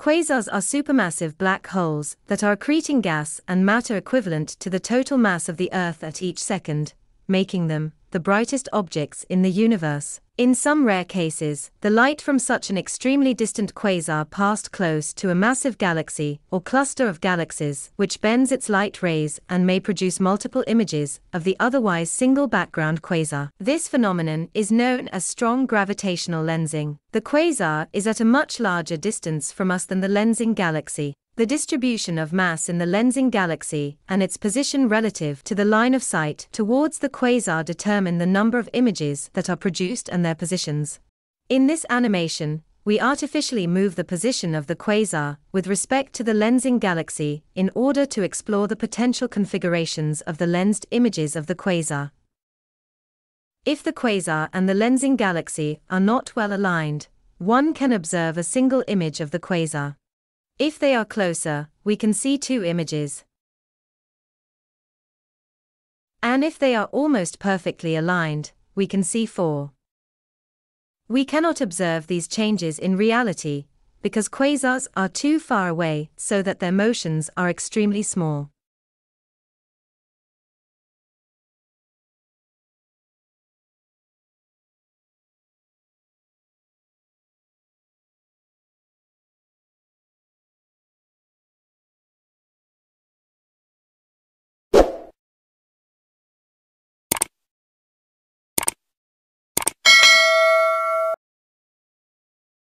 Quasars are supermassive black holes that are accreting gas and matter equivalent to the total mass of the Earth at each second, making them the brightest objects in the universe. In some rare cases, the light from such an extremely distant quasar passed close to a massive galaxy or cluster of galaxies, which bends its light rays and may produce multiple images of the otherwise single background quasar. This phenomenon is known as strong gravitational lensing. The quasar is at a much larger distance from us than the lensing galaxy. The distribution of mass in the lensing galaxy and its position relative to the line of sight towards the quasar determine the number of images that are produced and their positions. In this animation, we artificially move the position of the quasar with respect to the lensing galaxy in order to explore the potential configurations of the lensed images of the quasar. If the quasar and the lensing galaxy are not well aligned, one can observe a single image of the quasar. If they are closer, we can see two images. And if they are almost perfectly aligned, we can see four. We cannot observe these changes in reality, because quasars are too far away so that their motions are extremely small.